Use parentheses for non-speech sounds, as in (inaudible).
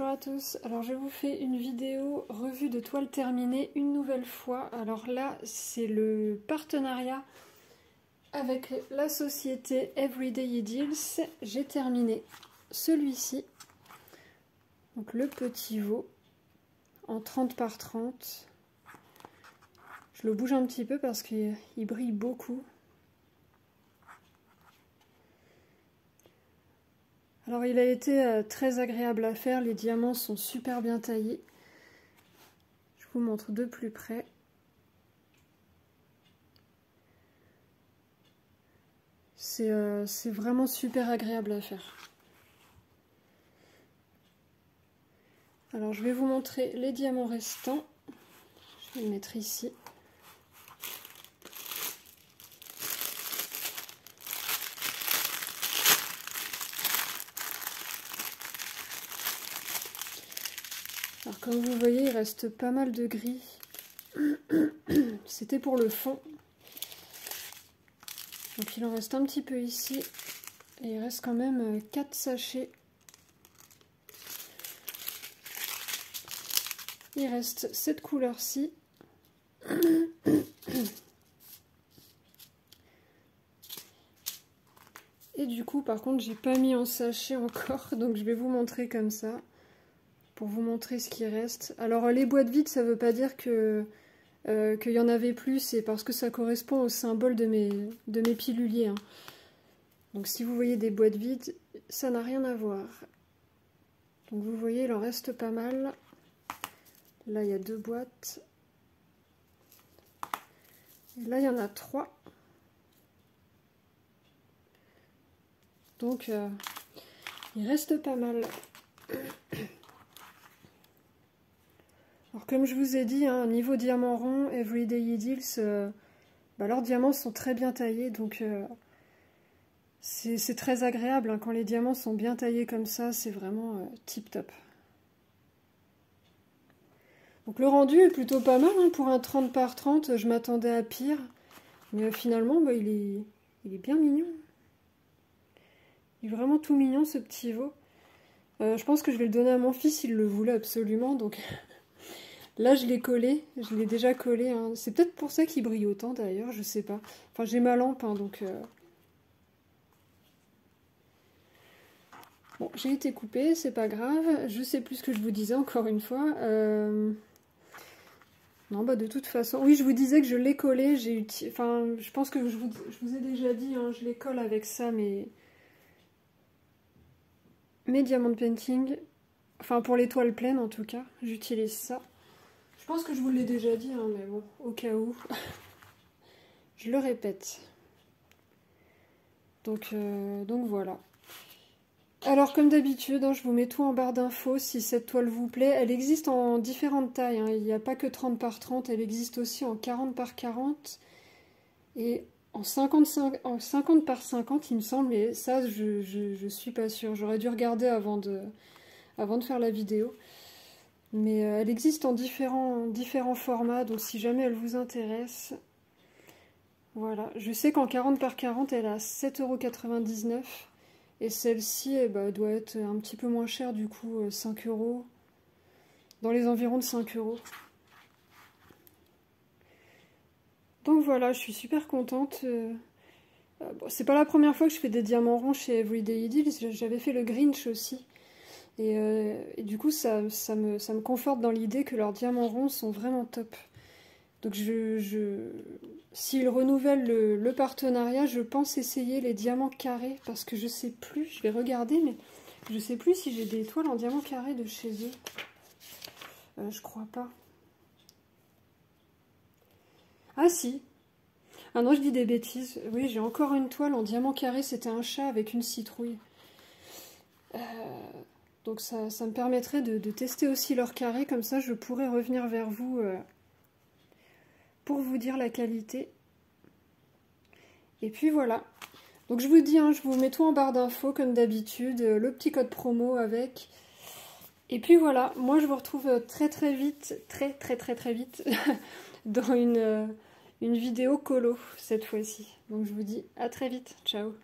à tous, alors je vous fais une vidéo revue de toile terminée une nouvelle fois. Alors là c'est le partenariat avec la société Everyday Ideals. J'ai terminé celui-ci, donc le petit veau en 30 par 30. Je le bouge un petit peu parce qu'il brille beaucoup. Alors il a été euh, très agréable à faire, les diamants sont super bien taillés. Je vous montre de plus près. C'est euh, vraiment super agréable à faire. Alors je vais vous montrer les diamants restants. Je vais les mettre ici. Alors comme vous voyez, il reste pas mal de gris. (clears throat) C'était pour le fond. Donc il en reste un petit peu ici. Et il reste quand même 4 euh, sachets. Il reste cette couleur-ci. Et du coup, par contre, j'ai pas mis en sachet encore, (laughs) donc je vais vous montrer comme ça pour vous montrer ce qui reste. Alors les boîtes vides, ça veut pas dire que euh, qu'il y en avait plus, c'est parce que ça correspond au symbole de mes, de mes piluliers. Hein. Donc si vous voyez des boîtes vides, ça n'a rien à voir. Donc vous voyez, il en reste pas mal. Là, il y a deux boîtes. Et là, il y en a trois. Donc, euh, il reste pas mal. Comme je vous ai dit, hein, niveau diamant rond, Everyday Ideals, euh, bah, leurs diamants sont très bien taillés, donc euh, c'est très agréable. Hein. quand les diamants sont bien taillés comme ça, c'est vraiment euh, tip top. Donc le rendu est plutôt pas mal, hein. pour un 30 par 30, je m'attendais à pire. Mais finalement, bah, il, est, il est bien mignon. Il est vraiment tout mignon ce petit veau. je pense que je vais le donner à mon fils, il le voulait absolument, donc (laughs) Là, je l'ai collé, je l'ai déjà collé. Hein. C'est peut-être pour ça qu'il brille autant d'ailleurs, je sais pas. Enfin, j'ai ma lampe, hein, donc... Euh. Bon, j'ai été coupée, c'est pas grave. Je sais plus ce que je vous disais encore une fois. Euh. Non, bah de toute façon... Oui, je vous disais que je l'ai collé, j'ai. Enfin, je pense que je vous, ai déjà dit, hein, je les colle avec ça, mais... Mes diamants painting, enfin pour les toiles pleines en tout cas, j'utilise ça. Je pense que je vous l'ai déjà dit, hein, mais bon, au cas où, (laughs) je le répète. Donc, euh, donc voilà. Alors comme d'habitude, hein, je vous mets tout en barre d'infos si cette toile vous plaît. Elle existe en différentes tailles, hein. il n'y a pas que 30 par 30, elle existe aussi en 40 par 40 et en 55, en 50 par 50 il me semble, et ça je, je, suis pas sûre. J'aurais dû regarder avant de, avant de faire la vidéo. Mais euh, elle existe en différents, formats, donc si jamais elle vous intéresse, voilà. Je sais qu'en 40 par 40, elle a 7,99€. Et celle-ci eh ben, doit être un petit peu moins chère, du coup, 5 euh, euros. Dans les environs de 5 euros. Donc voilà, je suis super contente. Euh, c'est pas la première fois que je fais des diamants ronds chez Everyday Ideals. J'avais fait le Grinch aussi. Euh, et, du coup, ça, ça, me, ça, me, conforte dans l'idée que leurs diamants ronds sont vraiment top. Donc, je, je s'ils renouvellent le, partenariat, je pense essayer les diamants carrés. Parce que je sais plus, je vais regarder, mais je sais plus si j'ai des toiles en diamant carré de chez eux. Euh, je crois pas. Ah si Ah non, je dis des bêtises. Oui, j'ai encore une toile en diamant carré. C'était un chat avec une citrouille. Euh, donc ça, me permettrait de, tester aussi leur carré, comme ça je pourrais revenir vers vous euh, pour vous dire la qualité. Et puis voilà. Donc je vous dis, hein, je vous mets tout en barre d'infos comme d'habitude, euh, le petit code promo avec. Et puis voilà, moi je vous retrouve très très vite, très très très très vite, (laughs) dans une, euh, une vidéo colo cette fois-ci. Donc je vous dis à très vite, ciao